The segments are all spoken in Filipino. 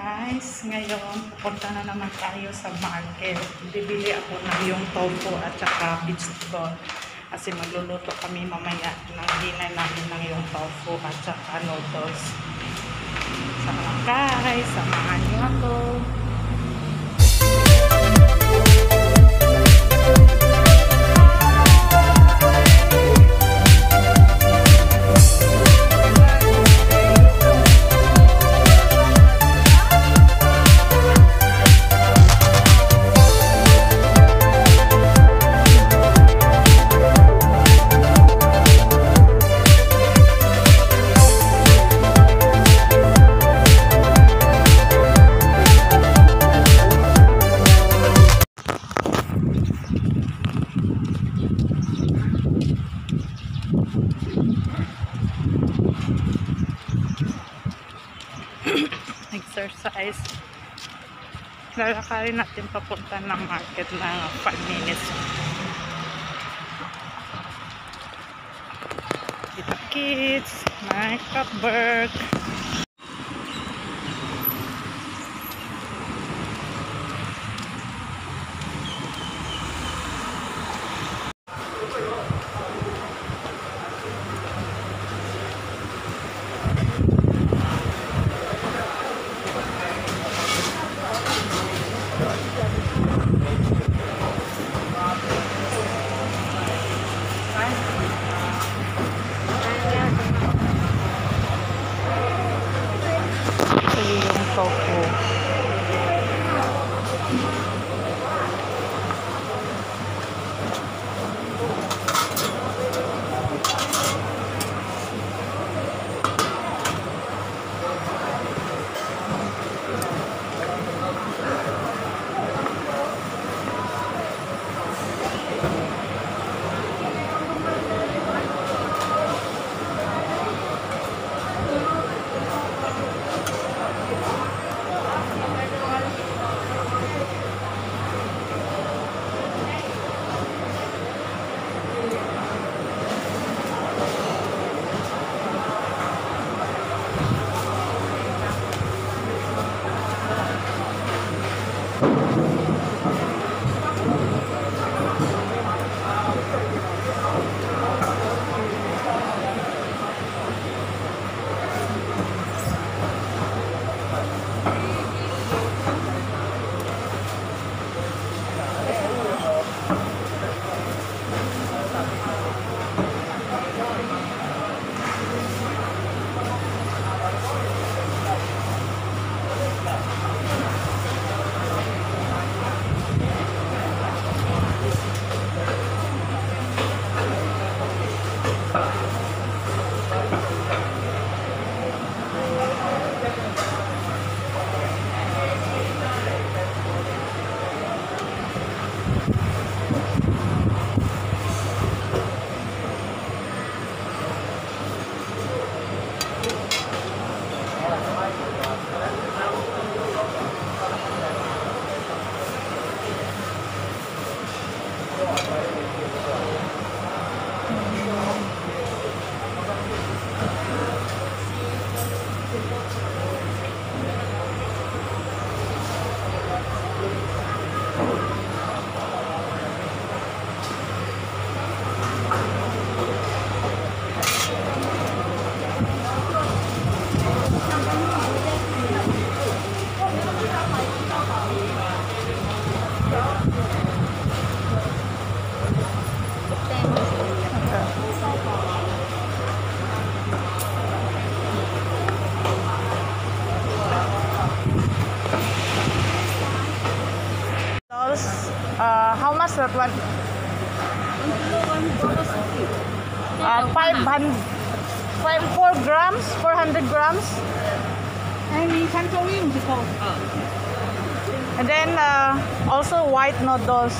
guys, ngayon pupunta na naman tayo sa market. Bibili ako ng yung tofu at saka vegetable. Kasi magluluto kami mamaya ng dinner namin ng yung tofu at saka noodles. Sama guys, samahan niyo ako. Exercise. Lalakarin natin papunta ng market na 5 minutes. Kita kids, my cupboard. or 20? Uh, 500, 4 grams, 400 grams. And in Santorin, because. And then uh, also white noodles.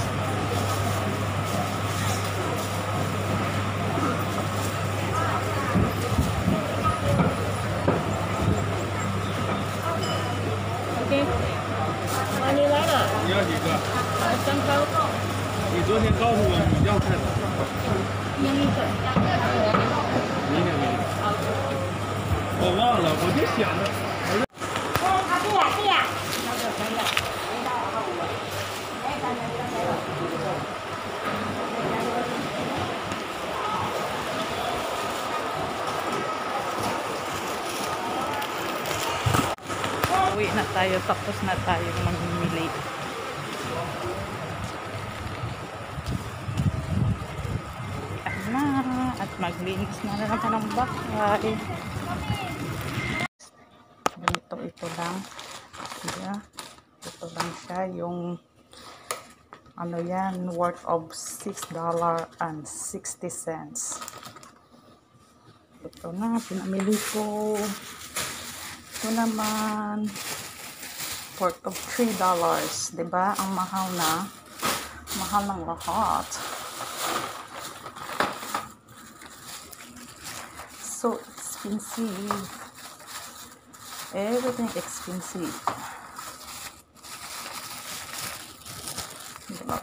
Tayo. Tapos na tayong mamimili. Na. At maglinis na na naman ang bahay. Ganito ito lang. Yeah. Ito lang siya. Yung ano yan, worth of $6 and 60 cents. Ito na, pinamili ko. Ito naman, worth of $3. Diba? Ang mahal na. Mahal ng lahat. So expensive. Everything expensive. Diba?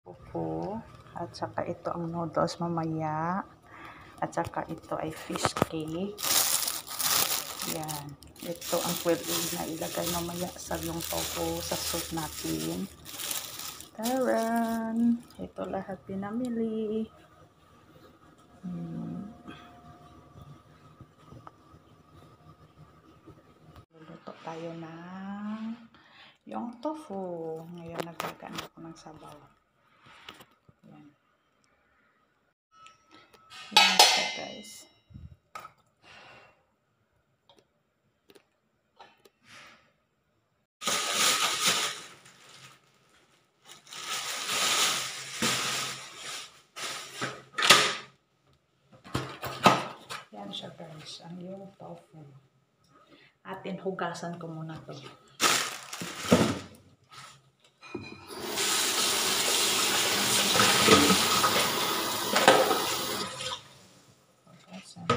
Pupo. At saka ito ang noodles mamaya. At saka ito ay fish cake. Yan. Ito ang pwede na ilagay mamaya sa yung tofu sa soup natin. Taran. Ito lahat pinamili. Hmm. Luluto tayo ng yung tofu. Ngayon nagkakaan ako ng sabaw. Yan. Yan guys. Guys. Ang yung tofu. Atin hugasan ko muna to. Hugasan.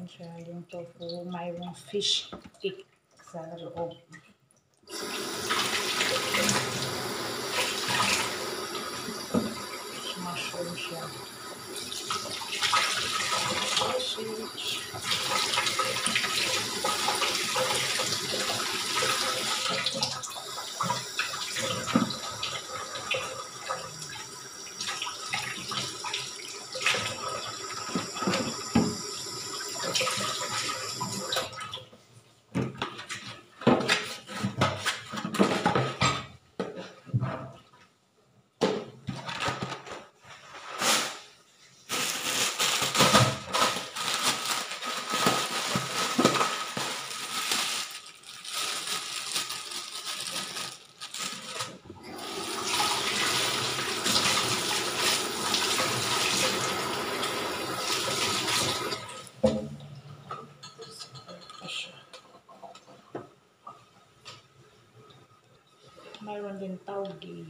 Yan siya yung tofu. Mayroong fish cake sa loob. Mushroom siya. Sausage. Ito Algae,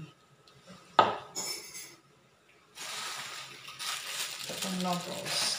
Some noodles.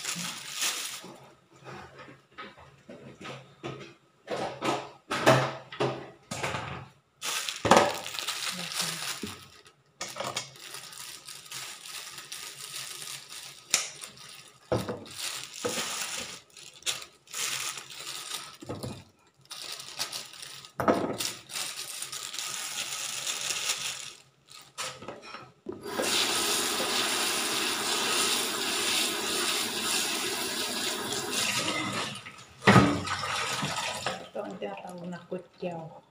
Mayroon din taugi. Itong noodles. Ito ang tinatawag na kutyaw. ano.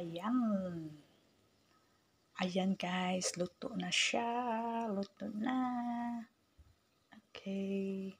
Ayan. Ayan guys, luto na siya. Luto na. Okay.